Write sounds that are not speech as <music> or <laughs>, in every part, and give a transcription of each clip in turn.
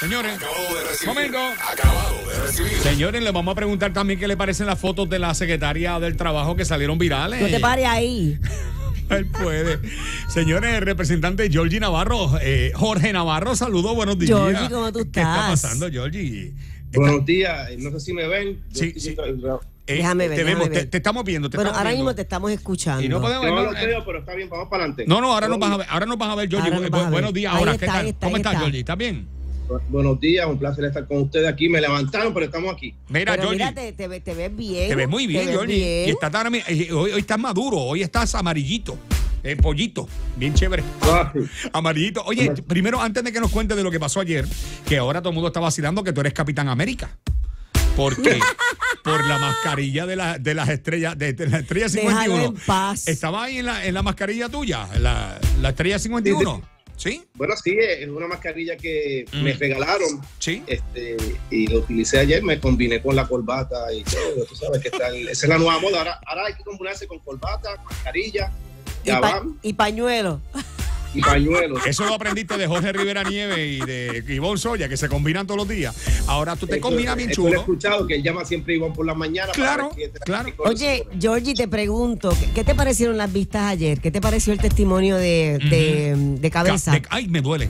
Señores, Acabo de recibir. Momento. Acabado de recibir. señores, les vamos a preguntar también qué le parecen las fotos de la secretaria del trabajo que salieron virales. No te pares ahí. <laughs> Él puede. Señores, el representante Georgie Navarro, eh, Jorge Navarro, saludos, buenos días. Georgie, ¿cómo tú <laughs> ¿Qué está estás? pasando, Georgie? Está- Buenos días, no sé si me ven. Yo Sí, estoy eh, Déjame ver, Te déjame vemos, ver. Te, te estamos viendo. Te Bueno, estamos ahora viendo. mismo te estamos escuchando. Y no podemos no no, lo eh, pero está bien, vamos para adelante. No, no, ahora nos vas a ver, ahora nos vas a ver, Georgie. Ahora nos Bu- vas a ver. buenos días. Ahora, está, ¿qué tal? está, ¿Cómo estás, está. Georgie? ¿Estás bien? Buenos días, un placer estar con ustedes aquí. Me levantaron, pero estamos aquí. Mira, Pero mira, te, te, ve- te ves bien. Te ves muy bien, bien. Y está tan- eh, hoy, hoy estás maduro, hoy estás amarillito. eh, pollito, bien chévere. Ah. <laughs> Amarillito. Oye, primero, antes de que nos cuentes de lo que pasó ayer, que ahora todo el mundo está vacilando que tú eres Capitán América. Porque <laughs> por la mascarilla de, la- de las estrellas, de, de la estrella Déjalo 51. en paz. Estaba ahí en la, en la mascarilla tuya, la, la estrella 51. ¿Sí? Bueno, sí, es una mascarilla que Mm. me regalaron. Sí. Este, y lo utilicé ayer, me combiné con la corbata y todo. Tú sabes que está el- esa es la nueva moda. Ahora, ahora hay que combinarse con corbata, mascarilla, Y, pa- gabán y pañuelo. Y pañuelo. Eso lo aprendiste de Jorge Rivera Nieve y de Ivonne Soya, que se combinan todos los días. Ahora tú te combinas bien eso lo he chulo. escuchado, que él llama siempre Iván por la mañana. Claro, claro. Oye, Georgie, te pregunto, ¿qué- ¿qué te parecieron las vistas ayer? ¿Qué te pareció el testimonio de, de, de cabeza? De- ay, me duele.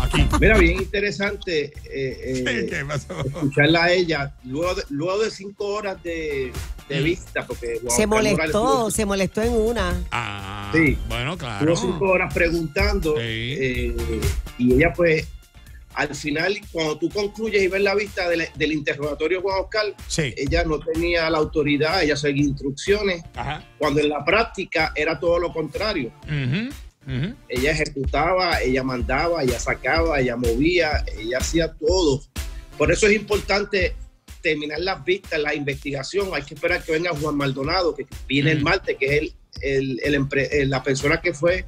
Aquí. Mira, bien interesante eh, <laughs> eh, ¿Qué pasó? escucharla a ella luego de, luego de cinco horas de, de vista, porque se molestó, estuvo- se molestó en una. Ah, Sí. bueno, claro. Estuvo cinco horas preguntando Sí. eh, y ella pues al final cuando tú concluyes y ves la vista del, del interrogatorio Juan Oscar, Sí. ella no tenía la autoridad, ella seguía instrucciones, Ajá. cuando en la práctica era todo lo contrario. Ella ejecutaba, ella mandaba, ella sacaba, ella movía, ella hacía todo. Por eso es importante terminar las vistas, la investigación. Hay que esperar que venga Juan Maldonado, que viene el martes, que es el, el- eh, la persona que fue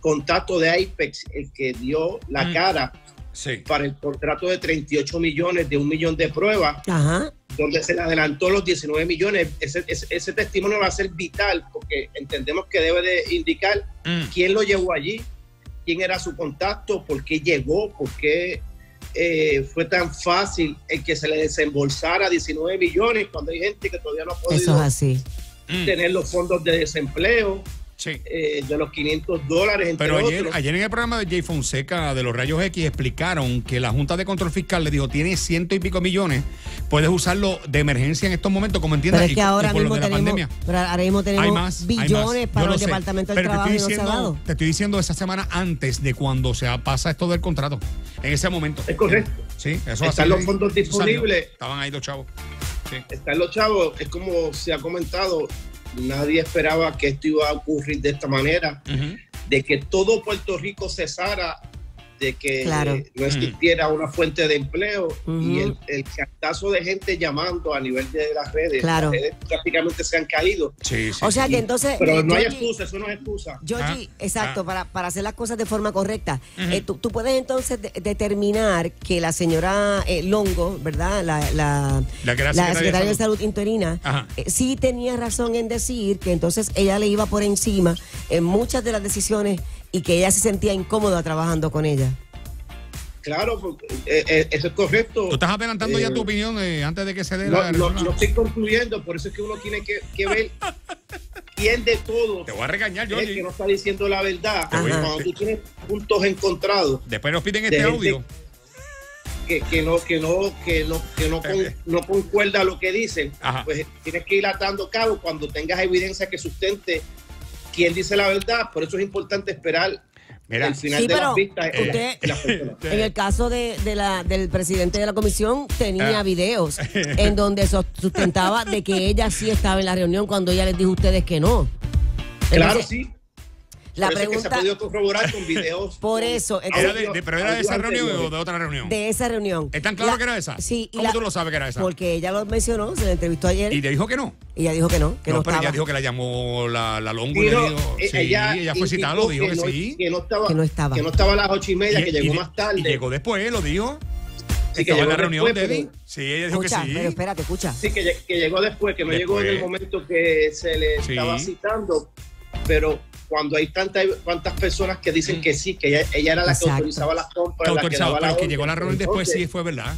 contacto de Apex, el que dio la Mm. cara Sí. para el contrato de 38 millones de un millón de pruebas, Ajá. donde se le adelantó los 19 millones. Ese, ese- ese testimonio va a ser vital porque entendemos que debe de indicar Mm. quién lo llevó allí, quién era su contacto, por qué llegó, por qué eh, fue tan fácil el que se le desembolsara 19 millones cuando hay gente que todavía no ha Eso podido es así. Mm. tener los fondos de desempleo Sí. eh, de los 500 dólares, entre Pero ayer, otros. ayer en el programa de Jay Fonseca de los Rayos X explicaron que la Junta de Control Fiscal le dijo, tiene ciento y pico millones, puedes usarlo de emergencia en estos momentos, como entiendas, Pero es que ahora por lo mismo de la tenemos, pandemia. pero ahora mismo tenemos Hay más, hay billones más. para el sé. Departamento del Pero te Trabajo estoy, y no se ha diciendo, dado. te estoy diciendo esa semana antes de cuando se pasa esto del contrato. En ese momento. Es correcto. Sí, eso Están los fondos disponibles. Estaban ahí los chavos. Sí. Están los chavos, es como se ha comentado, nadie esperaba que esto iba a ocurrir de esta manera, de que todo Puerto Rico cesara, de que Claro. eh, no existiera una fuente de empleo y el, el cantazo de gente llamando a nivel de las redes, Claro. las redes prácticamente se han caído. Sí, sí. O sea sí. que entonces. Pero no hay excusa, eso no es excusa. Georgie, Ah, exacto, ah. para, para hacer las cosas de forma correcta. Eh, tú, tú puedes entonces de- determinar que la señora eh, Longo, ¿verdad? La, la, La secretaria de Salud. Salud interina, eh, sí tenía razón en decir que entonces ella le iba por encima en muchas de las decisiones y que ella se sentía incómoda trabajando con ella. Claro, porque, eh, eh, eso es correcto. Tú estás adelantando ya Eh, tu opinión eh, antes de que se dé No, la... no, la- no estoy concluyendo, por eso es que uno tiene que, que ver <laughs> quién de todos Te voy a regañar, es el Georgie. que no está diciendo la verdad. Cuando tú tienes puntos encontrados Después nos piden de este audio. que, que no que no que no que no, con- no concuerda lo que dicen, Ajá. pues tienes que ir atando cabo cuando tengas evidencia que sustente quién dice la verdad. Por eso es importante esperar Mira, el final Sí, de pero las vistas en la- usted- <laughs> en el caso de, de la, del presidente de la comisión, tenía Ah. videos <laughs> en donde sustentaba de que ella sí estaba en la reunión cuando ella les dijo a ustedes que no. Claro, Entonces, sí. La Por eso es que se pregunta ha podido corroborar con videos. <laughs> Por eso, Era de- de- ¿Pero era de esa reunión o de otra reunión? de esa reunión. ¿Es tan claro La- que era esa? Sí. y ¿Cómo la- tú lo sabes que era esa? Porque ella lo mencionó, se le entrevistó ayer Y y, te dijo que no. ella dijo que no, que no, no, pero estaba. ella dijo que la llamó la, la Longo y le dijo. eh, Sí, ella, fue citada, lo dijo que, no, sí. Que no estaba, Que no estaba. que no estaba a las ocho y media, Y- que y llegó más tarde. Y llegó después, lo dijo. Sí, que Estaba en llegó la reunión, después, pero- Sí, ella dijo escucha, que sí. pero espérate, escucha. Sí, que, que llegó después, que no llegó en el momento que se le Sí. estaba citando, pero cuando hay tantas cuantas personas que dicen Mm. que sí, que ella, ella era la Exacto. que autorizaba las compras, Que la que autorizado, daba pero la que orden. llegó a la reunión después, sí, fue verdad.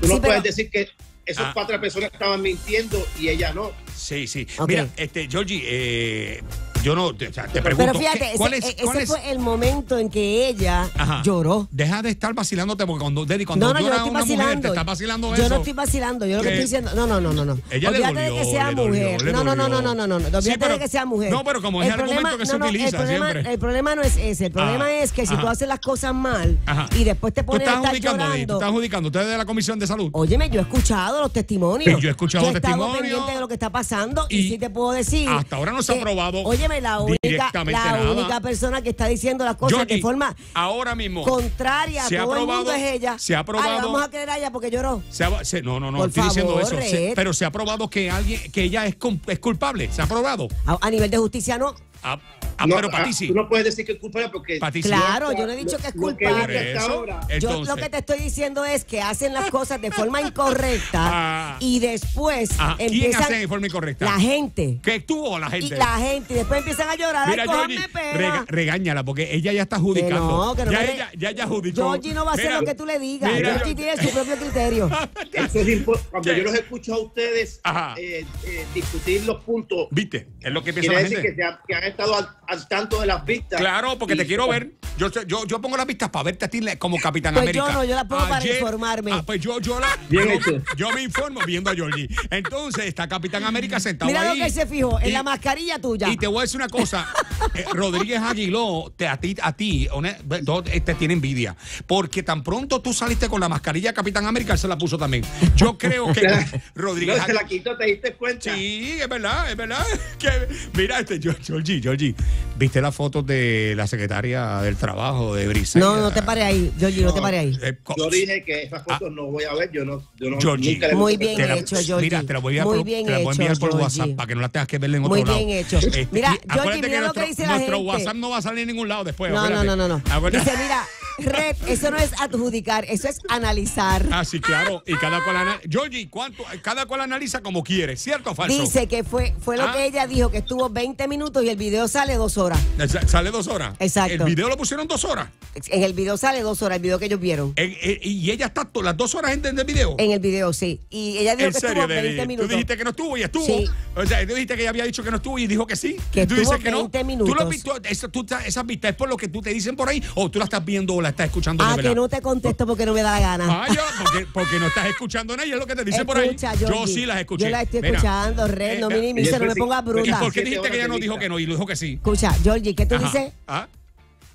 Tú no Sí, puedes pero- decir que esas Ah. cuatro personas estaban mintiendo y ella no. Sí, sí. Mira, este, Georgie, eh, yo no, te, o sea, te pregunto. Pero fíjate, ¿qué- ¿cuál ese, es, e- cuál ese es- fue el momento en que ella Ajá. lloró. Deja de estar vacilándote porque cuando, Deddy, cuando No, no, tú yo no estoy una mujer, te vacilando. estás vacilando yo eso. no estoy vacilando, yo lo que estoy diciendo. No, no, no, no, no. Ella le Olvídate de dolió, que sea le dolió, mujer. le no, no, no, dolió. no, no, no, no. Sí, Olvídate pero- de que sea mujer. no, pero como es el argumento que se no, utiliza el problema, siempre. El problema no es ese. El problema Ah, es que si tú ajá. haces las cosas mal Ajá. y después te Tú pones a estar Deddy, tú llorando. estás adjudicando. Ustedes de la Comisión de Salud. Óyeme, yo he escuchado los testimonios. Yo he escuchado Yo he estado testimonios. pendiente de lo que está pasando y, sí te puedo decir. hasta ahora no se ha probado Óyeme, la única, la nada. única persona que está diciendo las cosas de forma ahora mismo. contraria a se ha todo el mundo probado- es ella. se ha Ay, probado- vamos a creer a ella porque lloró. Se ha- se- no, no, no, Por estoy diciendo eso. Se- pero se ha probado que alguien, que ella es, es culpable. Se ha probado. A, a nivel de justicia no. Ah, ah, No, pero ah, para ti sí. Tú no puedes decir que es culpable porque. Claro, yo no he dicho que es Lo que culpable. Yo entonces, lo que te estoy diciendo es que hacen las cosas de forma <laughs> incorrecta Ah. y después ¿quién empiezan hace de forma incorrecta? la gente. ¿Que tú o la Y gente? la gente y después empiezan a llorar. Mira, Ay, Georgie, rega- regáñala porque ella ya está Que adjudicando. no, que no ya, ella, ya ella adjudicó. Georgie no va a hacer Mira, lo que tú le digas. mira, Georgie tiene su propio criterio. <laughs> Eso es cuando ¿Qué? yo los escucho a ustedes eh, eh, discutir los puntos, ¿Viste? Es lo que piensa la decir gente. que, se ha- que han estado al, al tanto de las vistas. Claro, porque Y- te quiero ver. Yo, yo, yo pongo las vistas para verte a ti como Capitán Pues América. yo no, yo las pongo para informarme. Ah, pues yo, yo, la, Bien yo, hecho. yo me informo viendo a Georgie. Entonces está Capitán América sentado Mira ahí. lo que se fijó, en Y- la mascarilla tuya. Y te voy a decir una cosa, <laughs> eh, Rodríguez Aguiló, te, a ti, a ti hone- todo, eh, te tiene envidia, porque tan pronto tú saliste con la mascarilla Capitán América, él se la puso también. Yo creo que <laughs> Rodríguez No, se la Aguiló... quitó, ¿te diste cuenta? Sí, es verdad, es verdad. <laughs> Que, mira, este, Georgie, Georgie, ¿viste las fotos de la secretaria del trabajo de Briseida? No, no te pare ahí, Georgie, no, te pare ahí. Eh, Yo dije que esas fotos no voy a ver, yo no, yo no Georgie. nunca Muy bien te la- hecho, Georgie. Mira, te la voy a, Muy bien te la voy a enviar hecho, por Georgie. WhatsApp para que no la tengas que ver en otro Muy lado. bien hecho. Este, Mira, Georgie, acuérdate mira que lo que dice la nuestro. WhatsApp no va a salir en ningún lado después. No, no, no, no, no. Dice, mira, Red, eso no es adjudicar, eso es analizar. Ah, sí, claro. Y cada cual analiza. Georgie, ¿cuánto? Cada cual analiza como quiere, ¿cierto o falso? Dice que fue, fue lo Ah. que ella dijo, que estuvo 20 minutos y el video sale dos horas. Sa- Sale dos horas. Exacto. El video lo pusieron dos horas. En el video sale dos horas, el video que ellos vieron. En- en- y ella está las dos horas en el video. En el video, sí. Y ella dijo En que serio, estuvo Deddy? 20 Tú minutos. dijiste que no estuvo y estuvo. Sí. O sea, tú dijiste que ella había dicho que no estuvo y dijo que sí. Que tú estuvo dices que no. 20 ¿Tú lo minutos. has visto? Eso, tú, esas vistas es por lo que tú te dicen por ahí o tú la estás viendo o la estás escuchando de Ah, verdad. que no te contesto porque no me da la gana. Ah, yo, porque, porque no estás escuchando nada y es lo que te dicen por ahí. Escucha, Yo Georgie. sí las escuché. Yo la estoy Mira. escuchando, Red. No Eh, minimice, no me pongas ¿y ¿Y bruta. por qué dijiste que ella no dijo que no y dijo que sí? Escucha, Georgie, ¿qué tú Ajá. dices? Ah,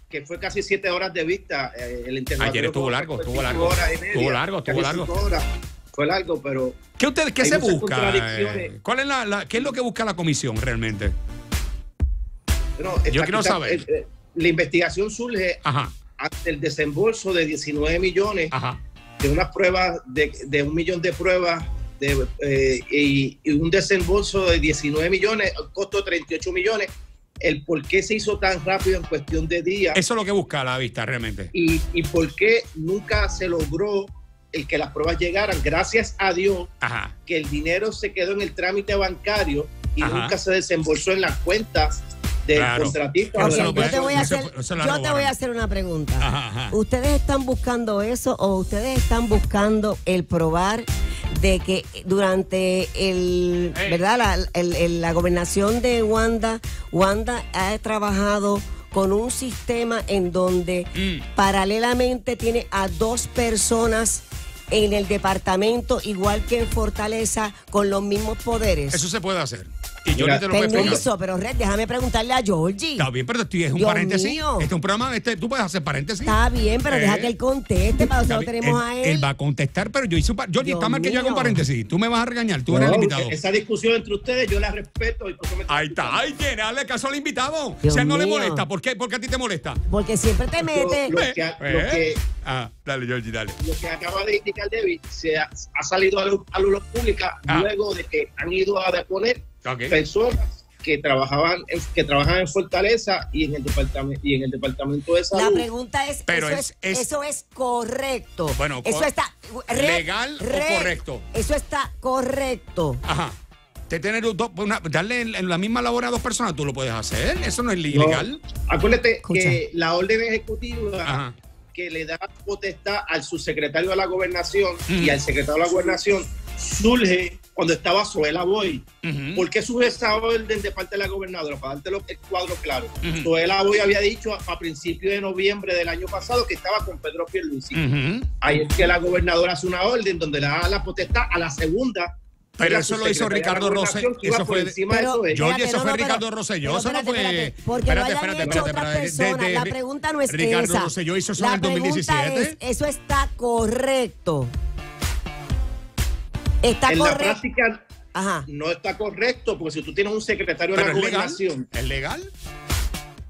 que fue casi siete horas de vista. eh, el interrogatorio Ayer estuvo largo, estuvo largo. media, Estuvo largo, estuvo largo. horas. Fue largo, pero ¿Qué, usted, qué se busca? eh? ¿Cuál es la, la- ¿Qué es lo que busca la comisión realmente? no, Yo quiero saber. eh, eh, la investigación surge Ajá, ante el desembolso de 19 millones ajá. de unas pruebas, de, de un millón de pruebas de, eh, y, y un desembolso de 19 millones, al costo de 38 millones. El por qué se hizo tan rápido en cuestión de días Eso es lo que busca la vista realmente. y, y por qué nunca se logró el que las pruebas llegaran. Gracias a Dios Ajá. que el dinero se quedó en el trámite bancario y Ajá. nunca se desembolsó en las cuentas del Claro. contratista. Pero Ok, se lo yo te voy a hacer, yo te voy a hacer una pregunta. Ajá, ajá. ¿Ustedes están buscando eso o ustedes están buscando el probar de que durante el, verdad, la, el- el- la gobernación de Wanda, Wanda ha trabajado con un sistema en donde Mm. paralelamente tiene a dos personas en el departamento, igual que en Fortaleza, con los mismos poderes. Eso se puede hacer. Y te lo explicar. Permiso, pero Red, déjame preguntarle a Georgie. Está bien, pero esto es un Dios paréntesis. mío. Este es un programa, este, tú puedes hacer paréntesis. Está bien, pero deja Eh. que él conteste, para Está bien. tenemos él, a él. él va a contestar, pero yo hice un par- Dios está mal que yo haga un mío. paréntesis. Tú me vas a regañar, tú eres el invitado. Esa discusión entre ustedes yo la respeto. Y por eso me Ahí está, ahí tiene, hazle caso al invitado. Dios si a él no le mío. molesta, ¿por qué? ¿Por qué a ti te molesta? Porque siempre te mete. Lo, lo que, lo Eh. que- Ah, dale, Georgie, dale. lo que acaba de indicar David se ha, ha salido a luz, a luz pública Ah. luego de que han ido a deponer Personas que trabajaban en, que trabajan en Fortaleza y en el departamento y en el departamento de La salud. pregunta es, Pero eso, es- es, es- eso es correcto. Bueno, eso está ¿legal o correcto? Eso está correcto. Ajá. de tener dos- una- darle en, en la misma labor a dos personas, tú lo puedes hacer. Eso no es ilegal. Acuérdate Escucha. que la orden ejecutiva Ajá. que le da potestad al subsecretario de la gobernación Mm. y al secretario de la gobernación surge cuando estaba Zoela Boy. ¿Por qué surge esa orden de parte de la gobernadora? Para darte el cuadro claro. Ujú. Zoela Boy había dicho a, a principios de noviembre del año pasado que estaba con Pedro Pierluisi. Ujú. Ahí es que la gobernadora hace una orden donde le da la potestad a la segunda. Pero eso lo hizo de Ricardo Rosselló. Eso fue- de Pero- eso. ella. George, Espérate, eso no, fue pero- Ricardo Rosselló. Eso no espérate, fue. espérate, porque lo hayan hecho otras personas. La pregunta no es Ricardo esa. Rosselló hizo eso la en el pregunta 2017. es, ¿eso está correcto? ¿Está en la correcto? práctica Ajá. no está correcto, porque si tú tienes un secretario de Pero la es legal. gobernación, ¿Es legal?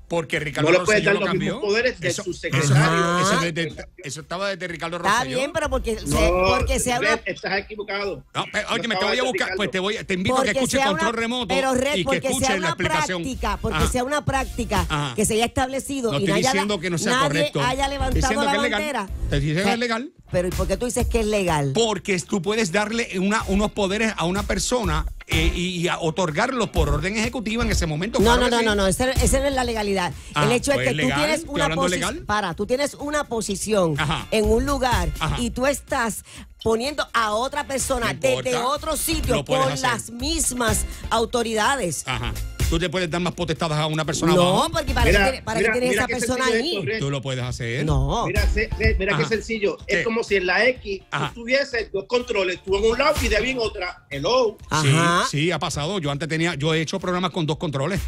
Porque Ricardo No le puedes Rosselló dar lo los mismos cambió. poderes del eso, subsecretario. eso- eso Ajá. desde- eso estaba desde Ricardo Está Rosselló. bien, pero porque, se- no, porque sea Red, una estás equivocado. No, pero, oye, No me te voy a buscar, Ricardo. pues te voy, te invito a que porque escuches sea control una- remoto pero Red, y que porque sea escuches la una explicación. práctica, porque Ajá. sea una práctica Ajá. que se haya establecido No y estoy nadie, diciendo que no sea nadie correcto. haya levantado diciendo la bandera. Te dije que es legal. Pero ¿y por qué tú dices que es legal? Porque tú puedes darle una, unos poderes a una persona eh, y, y a otorgarlos por orden ejecutiva en ese momento. No, Claro no, que no, sí. no, no, esa, esa no es la legalidad. Ah, el hecho pues es que legal, tú tienes una posición. Para, tú tienes una posición Ajá. en un lugar Ajá. y tú estás poniendo a otra persona desde otro sitio con hacer. las mismas autoridades. Ajá. Tú te puedes dar más potestadas a una persona No, abajo. porque para Mira, qué tiene- para mira, qué tiene mira esa qué persona ahí. esto. Tú lo puedes hacer. No. Mira, se- se- mira Ajá. qué sencillo. ¿Qué? Es como si en la X Ajá. tú tuvieses dos controles, tú en un lado y de ahí en otra. Hello. Ajá. Sí, sí, ha pasado. Yo antes tenía, yo he hecho programas con dos controles.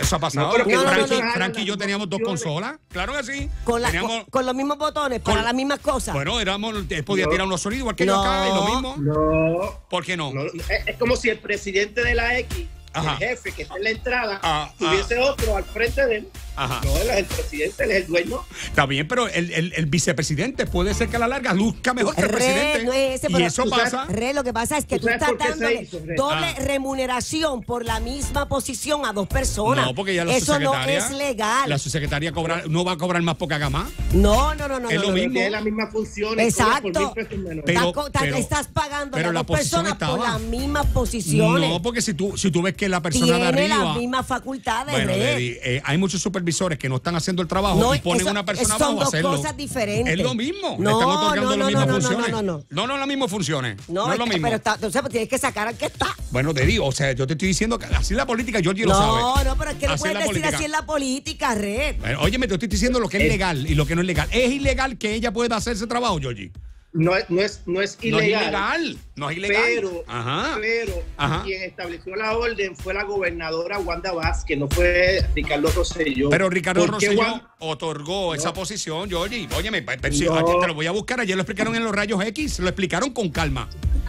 Eso ha pasado. No, que Frankie, no, no, Frankie y yo teníamos dos consolas. Claro que sí. Con, la- Teníamos- con, con los mismos botones, para con- las mismas cosas. Bueno, éramos, él podía No. tirar unos sonidos igual que yo acá y lo mismo. No. ¿Por qué no? no, es, es como si el presidente de la X, Ajá. el jefe que está en la entrada, Ah, tuviese otro al frente de él. Ajá. No, él es el presidente, él es el dueño. Está bien, pero el, el- el vicepresidente puede ser que a la larga luzca mejor que el Re, presidente. no es ese, y pero eso pasa. Re, lo que pasa es que ¿Tú estás por Re? doble Ah. remuneración por la misma posición a dos personas. No, porque ya la Eso no es legal. La subsecretaria cobra- no va a cobrar más porque haga más. No, no, no, no. Es no, lo no, mismo. Tiene las mismas funciones. Exacto. por. Pero- pero- estás pagando pero a la dos personas por estaba. las mismas posiciones. No, porque si tú, si tú ves que la persona de Tiene arriba. las mismas facultades, Bueno. Deddy, eh, hay muchos supervisores que no están haciendo el trabajo No, y ponen eso- una persona son abajo a dos hacerlo. cosas diferentes. Es lo mismo. No, están otorgando no, las no, mismas no, no, funciones. no, no, no. no, no, las mismas funciones. No, No, es lo es que- mismo. pero está, entonces pues, tienes que sacar al que está. Bueno, Deddy, o sea, yo te estoy diciendo que así es la política, Georgie lo No, sabe. no, pero es que no puedes decir política. así en la política, Red. Bueno, óyeme, te estoy diciendo lo que es Es- legal y lo que no es legal. ¿Es ilegal que ella pueda hacer ese trabajo, Georgie? No, es- no, es, no es No es ilegal. ilegal. No es ilegal. Pero, Ajá. pero Ajá. quien estableció la orden fue la gobernadora Wanda Vázquez, no fue Ricardo Rosselló. Pero Ricardo ¿Por qué Rosselló otorgó esa posición, Georgie. Óyeme, No. oye, te lo voy a buscar. Ayer lo explicaron en los rayos X. Lo explicaron con calma.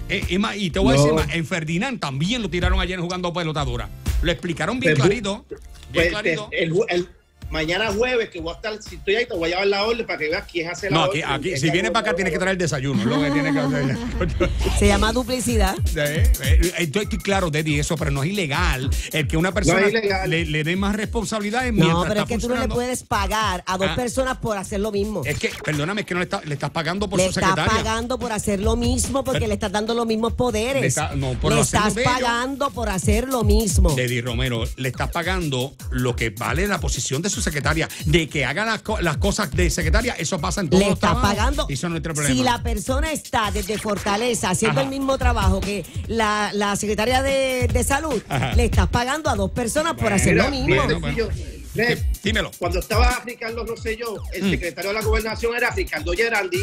Eh, y, te voy a decir más. En Ferdinand también lo tiraron ayer jugando pelotadura. Lo explicaron bien Pues, clarito. Bien Pues, clarito. el, el- mañana jueves, que voy a estar, si estoy ahí, te voy a llevar la orden para que veas quién hace la No, orden. aquí, aquí, si la viene para acá, tiene que traer el desayuno. es lo que tiene que hacer. <laughs> Se llama duplicidad. Eh, eh, Estoy, estoy claro, Deddy, eso, pero no es ilegal el que una persona le, le dé más responsabilidades No, mientras pero está es que tú no le puedes pagar a dos Ah. personas por hacer lo mismo. Es que, perdóname, es que no le, está- le estás pagando por le su estás secretaria. pagando por hacer lo mismo porque Pero- le estás dando los mismos poderes. Le está- no, por le estás ellos. pagando por hacer lo mismo. Deddy Romero, le estás pagando lo que vale la posición de su secretaria. De que haga las, co- las cosas de secretaria, eso pasa en todos le los trabajos. pagando. Y eso no es nuestro problema. Si la persona está desde Fortaleza haciendo Ajá. el mismo trabajo que la, la secretaria de, de salud, Ajá. le estás pagando a dos personas por hacer lo mismo. Bueno, Dímelo. Cuando estaba Ricardo Rosselló, el Mm. secretario de la gobernación era Ricardo Gerandi.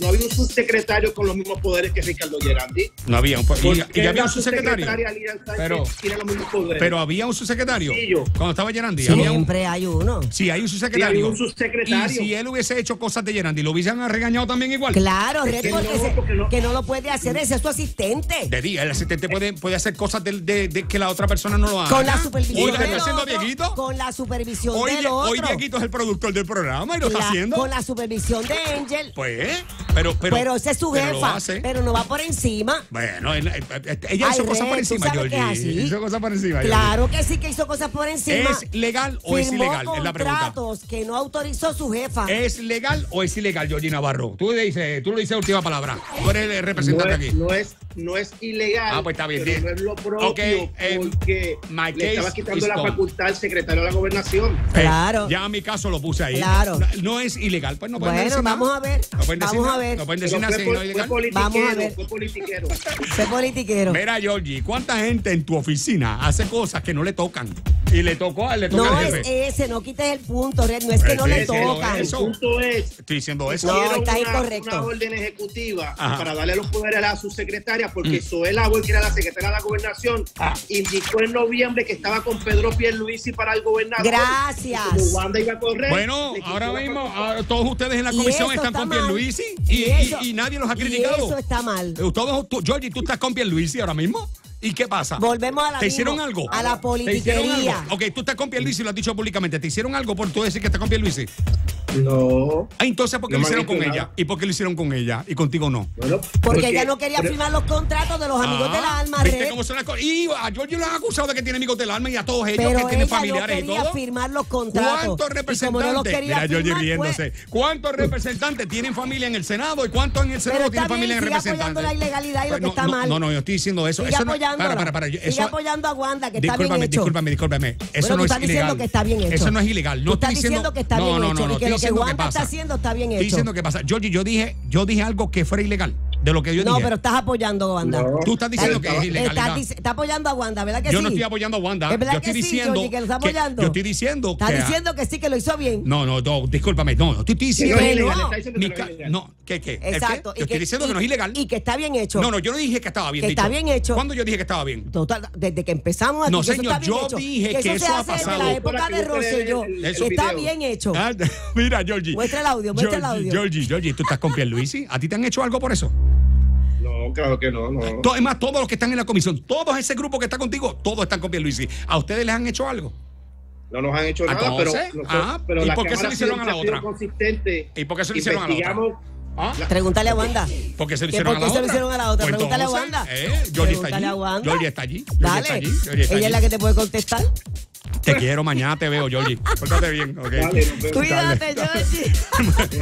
No había un subsecretario con los mismos poderes que Ricardo Gerandi. No había un. ¿Por Y, había un subsecretario. Pero- tiene los mismos poderes? Pero había un subsecretario. Sí, yo. Cuando estaba Gerandi. Había un, Siempre hay uno. sí, hay un Sí, subsecretario. había un subsecretario. Y si él hubiese hecho cosas de Gerandi, ¿lo hubiesen regañado también igual? Claro, Red, que porque, no, se- porque no. que no lo puede hacer, ese es su asistente. De día, el asistente puede, puede hacer cosas de, de- de que la otra persona no lo haga. Con la supervisión Hoy está haciendo Dieguito. Con la supervisión Hoy, del hoy. Dieguito es el productor del programa y lo está haciendo. Con la supervisión de Angel. Pues, Pero, pero, Pero esa es su pero jefa. hace. Pero no va por encima. Bueno, él- eh, eh, ella hizo cosas por Red, ¿tú encima, Georgie. así? Hizo cosas por encima. Claro que sí que hizo cosas por encima. ¿Es legal o es ilegal? Es la pregunta. contratos que no autorizó su jefa. ¿Es legal o es ilegal, Georgie Navarro? Tú le dices, tú le dices última palabra. Tú eres el No representante es, aquí. no, es, no es ilegal, Ah, pues está bien, pero sí. no es lo propio em, porque my le estaba quitando la facultad al secretario de la gobernación. Eh, Claro. ya mi caso lo puse ahí. Claro. No, no es ilegal, pues no pueden Bueno, decir nada. vamos a ver, No pueden decir vamos a nada. ver. No pueden Pero decir nada fue, si no fue ilegal. Vamos a politiquero, ver. fue politiquero. Sé politiquero. Mira, Georgie, ¿cuánta gente en tu oficina hace cosas que no le tocan? Y le tocó, le toca No al es jefe. ese, no quites el punto, Red. No es que Pero no le ese no tocan. es El Eso. punto es Estoy diciendo eso. No, hicieron una, incorrecto. una orden ejecutiva Ajá. Mm. para darle los poderes a su secretaria, porque Zoela Agüe, que era la secretaria de la gobernación, Ah. indicó en noviembre que estaba con Pedro Pierluisi para el gobernador. Gracias. Y como Wanda iba a correr. Bueno, le quitó ahora la mismo, ahora todos ustedes en la Y comisión eso están está con mal. Pierluisi y, y, eso- y nadie los ha y criticado. eso está mal. Eh, Todos, tú, Georgie, tú estás con Pierluisi ahora mismo. ¿Y qué pasa? Volvemos a la ¿Te hicieron algo? a la ¿Te hicieron politiquería. algo? Ok, tú estás con Pierluisi y lo has dicho públicamente. ¿Te hicieron algo por tú decir que estás con Pierluisi? No. Ah, entonces, ¿por qué No lo hicieron con ella? ¿Y por qué lo hicieron con ella? Y contigo no. Bueno, Porque ella no quería pero- firmar los contratos de los amigos Ah, de la alma, ¿viste Red. cómo son las cosas? Y a Georgie lo han acusado de que tiene amigos del alma y a todos ellos Pero que tienen ella no familiares y quería todo. firmar los contratos. ¿Cuántos no representantes? quería Mira, Georgie firmar, pues, riéndose. ¿Cuántos representantes tienen familia en el Senado y cuántos en el Senado Pero tienen familia en sigue apoyando representantes? la ilegalidad y lo Pues que no, está no, mal. No, no, yo estoy diciendo eso. Sigue eso no, para, para, para, yo- Sigue eso, apoyando a Wanda, que está bien discúlpame, hecho. discúlpame, discúlpame. Eso Bueno, no es ilegal. que está bien hecho. Eso no es ilegal. No estoy diciendo que está no, bien no, hecho no, no, y que estoy lo que diciendo Wanda está pasa. haciendo está bien Estoy hecho. diciendo que pasa. Georgie, yo dije, yo dije algo que fuera ilegal. De lo que yo No, dije. pero estás apoyando a Wanda. No. Tú estás diciendo que es ilegalidad. estás apoyando a Wanda, ¿verdad que Yo sí? no estoy apoyando a Wanda. ¿Es verdad Yo que estoy sí, diciendo. Georgie, que lo está apoyando? yo estoy diciendo que. diciendo que sí, que lo hizo bien. No, no, no, discúlpame. No, no, estoy Que diciendo. no es Que ilegal, no. está diciendo Mi que no ca- es ilegal. no, ¿qué, qué? ¿El qué? Exacto. Yo estoy diciendo y- que no es ilegal. Y que está bien hecho. No, no, yo no dije que estaba bien Que dicho. está bien hecho. ¿Cuándo yo dije que estaba bien? Total, desde que empezamos aquí, No, que eso señor, está bien yo hecho. dije que eso eso se ha pasado. desde la época que de Rosselló. el- el- el está bien hecho. Ah, <laughs> Mira, Georgie. Muestra el audio, muestra el audio. Georgie, Georgie, tú estás con Pierluisi. ¿A ti te han hecho algo por eso? No, claro que no, no. Es más, todos los que están en la comisión, todos ese grupo que está contigo, todos están con Pierluisi. ¿A ustedes les han hecho algo? No nos han hecho nada, pero, nosotros- ah, pero ¿y por qué se le hicieron a la otra? consistente. ¿Y por qué se le hicieron a la otra? ¿Ah? Pregúntale a Wanda. ¿Por qué se lo ¿Que hicieron a la se otra? hicieron a la otra? Pues Pregúntale a Wanda. Eh, Georgie está allí. Georgie está allí. Dale. está allí. Georgie está Ella es la que te puede contestar. Te quiero, mañana te veo, Georgie. Pórtate bien, ok. Dale. Cuídate, Georgie. <laughs>